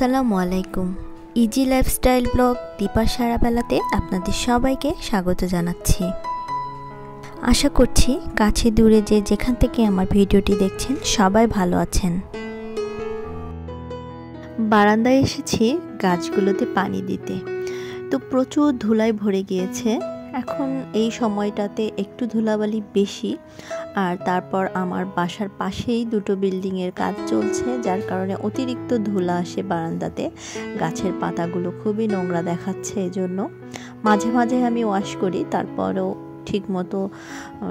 আসসালামু আলাইকুম। Easy lifestyle blog দীপার সারাবেলাতে আপনাদের সবাইকে স্বাগত জানাচ্ছি। আশা করছি কাছে দূরে যে যেখান থেকে আমার ভিডিওটি দেখছেন সবাই ভালো আছেন। বারান্দায় এসেছি গাছগুলোতে পানি দিতে। তো প্রচুর ধুলায় ভরে গিয়েছে। এখন এই সময়টাতে একটু ধুলাবালি বেশি। আর তারপর আমার বাসার পাশেই দুটো বিল্ডিংয়ের কাজ চলছে, যার কারণে অতিরিক্ত ধুলা আসে বারান্দাতে। গাছের পাতাগুলো খুবই নোংরা দেখাচ্ছে এজন্য। মাঝে মাঝে আমি ওয়াশ করি, তারপরও ঠিক মতো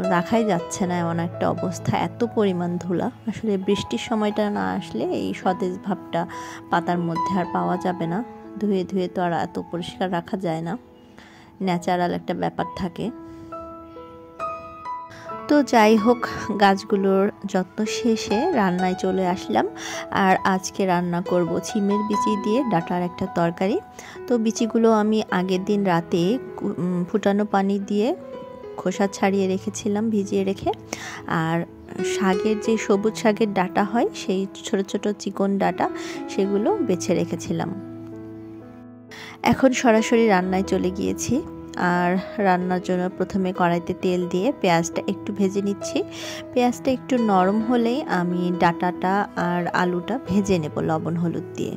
রাখাই যাচ্ছে না এমন একটা অবস্থা, এত পরিমাণ ধুলা। আসলে বৃষ্টির সময়টা না আসলে এই সতেজ ভাবটা পাতার মধ্যে আর পাওয়া যাবে না। ধুয়ে ধুয়ে তো আর এত পরিষ্কার রাখা যায় না। ন্যাচারাল একটা ব্যাপার থাকে। তো যাই হোক, গাছগুলোর যত্ন শেষে রান্নায় চলে আসলাম। আর আজকে রান্না করব ছিমের বিচি দিয়ে ডাটার একটা তরকারি। তো বিচিগুলো আমি আগের দিন রাতে ফুটানো পানি দিয়ে খোসা ছাড়িয়ে রেখেছিলাম, ভিজিয়ে রেখে। আর শাকের যে সবুজ শাকের ডাটা হয়, সেই ছোট ছোট চিকন ডাটা সেগুলো বেছে রেখেছিলাম। এখন সরাসরি রান্নায় চলে গিয়েছি। আর রান্নার জন্য প্রথমে কড়াইতে তেল দিয়ে পেঁয়াজটা একটু ভেজে নিচ্ছি। পেঁয়াজটা একটু নরম হলেই আমি ডাটাটা আর আলুটা ভেজে নেব লবণ, হলুদ দিয়ে।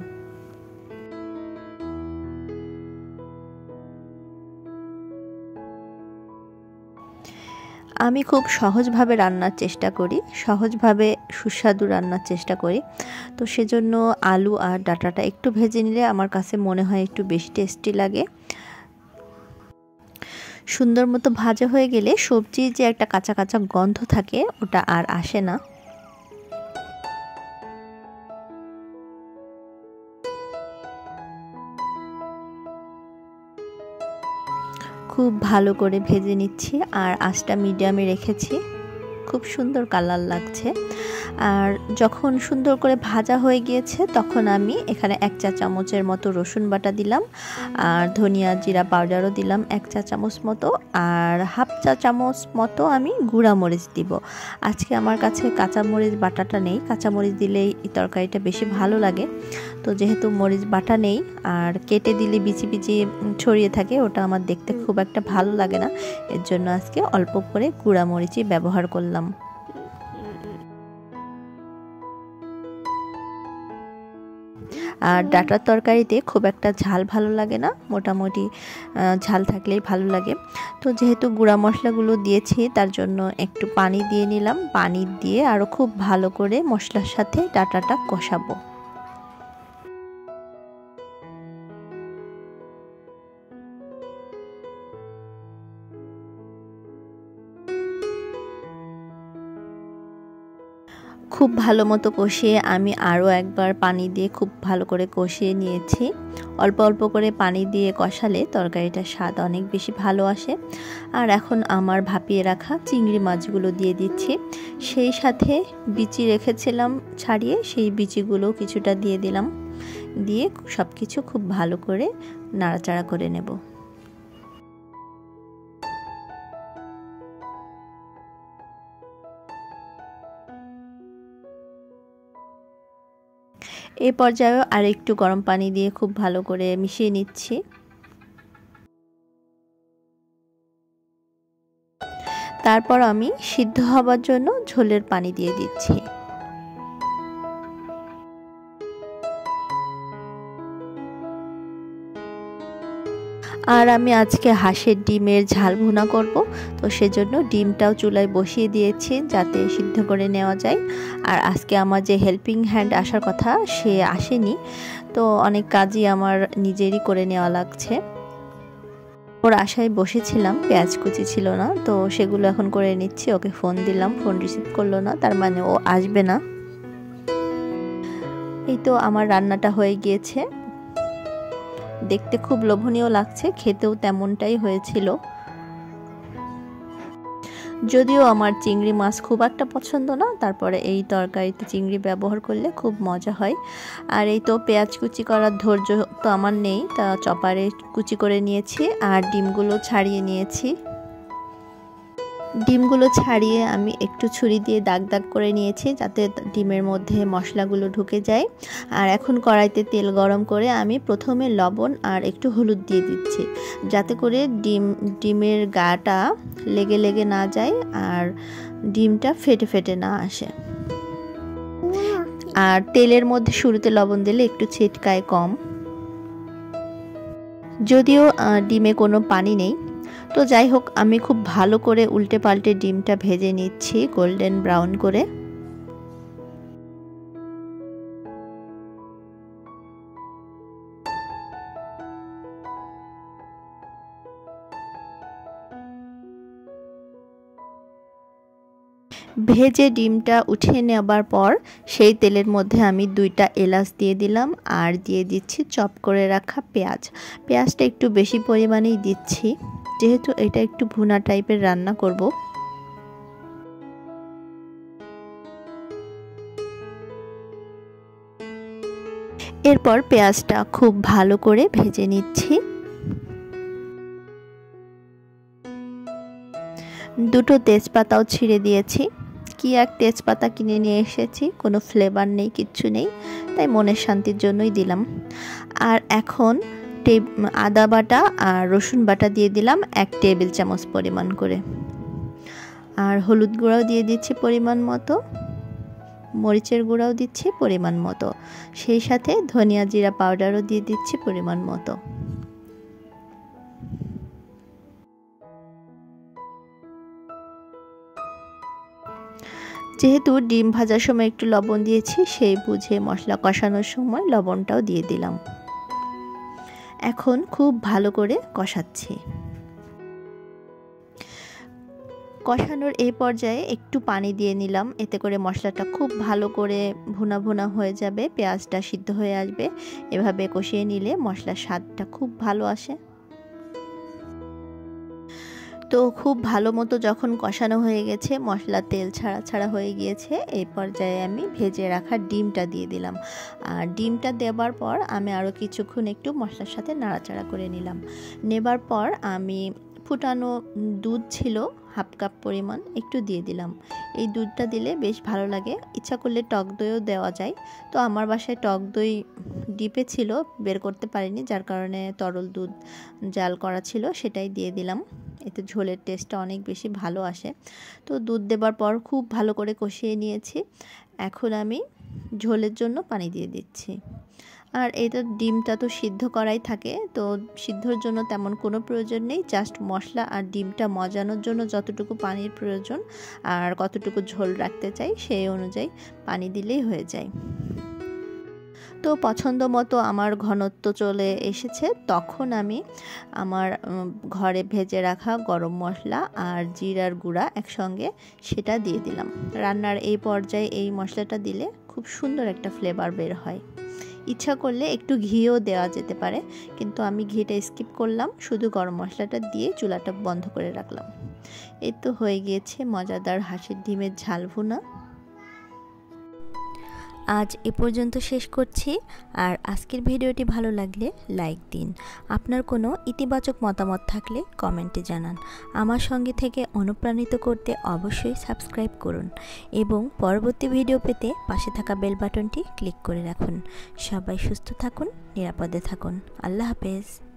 আমি খুব সহজভাবে রান্নার চেষ্টা করি, সহজভাবে সুস্বাদু রান্নার চেষ্টা করি। তো সেজন্য আলু আর ডাটাটা একটু ভেজে নিলে আমার কাছে মনে হয় একটু বেশি টেস্টি লাগে। সুন্দর মতো ভাজা হয়ে গেলে সবজির যে একটা কাঁচা কাঁচা গন্ধ থাকে, ওটা আর আসে না। খুব ভালো করে ভেজে নিচ্ছি, আর আঁচটা মিডিয়ামে রেখেছি। খুব সুন্দর কালার লাগছে। আর যখন সুন্দর করে ভাজা হয়ে গিয়েছে, তখন আমি এখানে এক চা চামচের মতো রসুন বাটা দিলাম। আর ধনিয়া জিরা পাউডারও দিলাম এক চা চামচ মতো। আর হাফ চা চামচ মতো আমি গুঁড়া মরিচ দিব। আজকে আমার কাছে কাঁচা মরিচ বাটাটা নেই। কাঁচা মরিচ দিলেই তরকারিটা বেশি ভালো লাগে। তো যেহেতু মরিচ বাটা নেই আর কেটে দিলে বিচি বিচি ছড়িয়ে থাকে, ওটা আমার দেখতে খুব একটা ভালো লাগে না। এর জন্য আজকে অল্প করে গুঁড়া মরিচই ব্যবহার করলাম। আর ডাটার তরকারিতে খুব একটা ঝাল ভালো লাগে না, মোটামুটি ঝাল থাকলেই ভালো লাগে। তো যেহেতু গুঁড়া মশলাগুলো দিয়েছি, তার জন্য একটু পানি দিয়ে নিলাম। পানি দিয়ে আরও খুব ভালো করে মশলার সাথে ডাটাটা কষাবো। খুব ভালো মতো কষিয়ে আমি আরও একবার পানি দিয়ে খুব ভালো করে কষিয়ে নিয়েছি। অল্প অল্প করে পানি দিয়ে কষালে তরকারিটার স্বাদ অনেক বেশি ভালো আসে। আর এখন আমার ভাপিয়ে রাখা চিংড়ি মাছগুলো দিয়ে দিচ্ছি। সেই সাথে বিচি রেখেছিলাম ছাড়িয়ে, সেই বিচিগুলো কিছুটা দিয়ে দিলাম। দিয়ে সব কিছু খুব ভালো করে নাড়াচাড়া করে নেব। এই পর্যায়েও আর একটু গরম পানি দিয়ে খুব ভালো করে মিশিয়ে নিচ্ছি। তারপর আমি সিদ্ধ হবার জন্য ঝোলের পানি দিয়ে দিচ্ছি। আর আমি আজকে হাঁসের ডিমের ঝাল ভুনা করব, তো সেজন্য ডিমটাও চুলায় বসিয়ে দিয়েছি যাতে সিদ্ধ করে নেওয়া যায়। আর আজকে আমার যে হেল্পিং হ্যান্ড আসার কথা সে আসেনি, তো অনেক কাজই আমার নিজেরই করে নেওয়া লাগছে। ওর আশায় বসেছিলাম, পেঁয়াজ কুচি ছিল না, তো সেগুলো এখন করে নিচ্ছি, ওকে ফোন দিলাম ফোন রিসিভ করল না, তার মানে ও আসবে না। এই তো আমার রান্নাটা হয়ে গিয়েছে। দেখতে খুব লোভনীয় লাগছে, খেতেও তেমনটাই হয়েছিল। যদিও আমার চিংড়ি মাছ খুব একটা পছন্দ না, তারপরে এই তরকারিতে চিংড়ি ব্যবহার করলে খুব মজা হয়। আর এই তো পেঁয়াজ কুচি করার ধৈর্য তো আমার নেই, তা চপারে কুচি করে নিয়েছি আর ডিমগুলো ছাড়িয়ে নিয়েছি। ডিমগুলো ছাড়িয়ে আমি একটু ছুরি দিয়ে দাগ দাগ করে নিয়েছি যাতে ডিমের মধ্যে মশলাগুলো ঢুকে যায়। আর এখন কড়াইতে তেল গরম করে আমি প্রথমে লবণ আর একটু হলুদ দিয়ে দিচ্ছি যাতে করে ডিম, ডিমের গাটা লেগে লেগে না যায় আর ডিমটা ফেটে ফেটে না আসে। আর তেলের মধ্যে শুরুতে লবণ দিলে একটু ছিটকায় কম। যদিও ডিমে কোনো পানি নেই তো যাই হোক, আমি খুব ভালো করে উল্টে পাল্টে ডিমটা ভেজে নিচ্ছি গোল্ডেন ব্রাউন করে। ভেজে ডিমটা উঠিয়ে নেবার পর, সেই তেলের মধ্যে আমি দুইটা এলাচ দিয়ে দিলাম আর দিয়ে দিচ্ছি চপ করে রাখা পেঁয়াজ। পেঁয়াজটা একটু বেশি পরিমাণেই দিচ্ছি। যেহেতু এটা একটু ভুনা টাইপের রান্না করব। এরপর পেঁয়াজটা খুব ভালো করে ভেজে নিচ্ছি। দুটো তেজপাতাও ছিঁড়ে দিয়েছি। কি এক তেজপাতা কিনে নিয়ে এসেছি, কোনো ফ্লেভার নেই, কিচ্ছু নেই, তাই মনের শান্তির জন্যই দিলাম। আর এখন আদা বাটা আর রসুন বাটা দিয়ে দিলাম এক টেবিল চামচ পরিমাণ করে। আর হলুদ গুঁড়াও দিয়ে দিচ্ছি পরিমাণ মতো। মরিচের গুঁড়াও দিচ্ছি পরিমাণ মতো। সেই সাথে ধনিয়া জিরা পাউডারও দিয়ে দিচ্ছি পরিমাণ মতো। যেহেতু ডিম ভাজার সময় একটু লবণ দিয়েছি, সেই বুঝে মশলা কষানোর সময় লবণটাও দিয়ে দিলাম। এখন খুব ভালো করে কষাচ্ছি। কষানোর এই পর্যায়ে একটু পানি দিয়ে নিলাম, এতে করে মশলাটা খুব ভালো করে ভুনা ভুনা হয়ে যাবে, পেঁয়াজটা সিদ্ধ হয়ে আসবে। এভাবে কষিয়ে নিলে মশলার স্বাদটা খুব ভালো আসে। তো খুব ভালো মতো যখন কষানো হয়ে গেছে, মশলা তেল ছাড়া ছাড়া হয়ে গিয়েছে, এই পর্যায়ে আমি ভেজে রাখা ডিমটা দিয়ে দিলাম। আর ডিমটা দেবার পর আমি আরও কিছুক্ষণ একটু মশলার সাথে নাড়াচাড়া করে নিলাম। নেবার পর আমি ফুটানো দুধ ছিল, হাফ কাপ পরিমাণ একটু দিয়ে দিলাম। এই দুধটা দিলে বেশ ভালো লাগে। ইচ্ছা করলে টক দইও দেওয়া যায়। তো আমার বাসায় টক দই ডিপে ছিল, বের করতে পারিনি, যার কারণে তরল দুধ জাল করা ছিল, সেটাই দিয়ে দিলাম। এতে ঝোলের টেস্টটা অনেক বেশি ভালো আসে। তো দুধ দেবার পর খুব ভালো করে কষিয়ে নিয়েছি। এখন আমি ঝোলের জন্য পানি দিয়ে দিচ্ছি। আর এটা ডিমটা তো সিদ্ধ করাই থাকে, তো সিদ্ধর জন্য তেমন কোনো প্রয়োজন নেই জাস্ট মশলা আর ডিমটা মজানোর জন্য যতটুকু পানির প্রয়োজন আর কতটুকু ঝোল রাখতে চাই সেই অনুযায়ী পানি দিলেই হয়ে যায়। তো পছন্দ মতো আমার ঘনত্ব চলে এসেছে, তখন আমি আমার ঘরে ভেজে রাখা গরম মশলা আর জিরার গুঁড়া একসঙ্গে সেটা দিয়ে দিলাম। রান্নার এই পর্যায়ে এই মশলাটা দিলে খুব সুন্দর একটা ফ্লেভার বের হয়। ইচ্ছা করলে একটু ঘিও দেওয়া যেতে পারে, কিন্তু আমি ঘিটা স্কিপ করলাম, শুধু গরম মশলাটা দিয়ে চুলাটা বন্ধ করে রাখলাম। এই তো হয়ে গিয়েছে মজাদার হাঁসের ডিমের ঝাল ভুনা। আজ এ পর্যন্ত শেষ করছি, আর আজকের ভিডিওটি ভালো লাগলে লাইক দিন। আপনার কোনো ইতিবাচক মতামত থাকলে কমেন্টে জানান। আমার সঙ্গে থেকে অনুপ্রাণিত করতে অবশ্যই সাবস্ক্রাইব করুন এবং পরবর্তী ভিডিও পেতে পাশে থাকা বেল বাটনটি ক্লিক করে রাখুন। সবাই সুস্থ থাকুন, নিরাপদে থাকুন। আল্লাহ হাফেজ।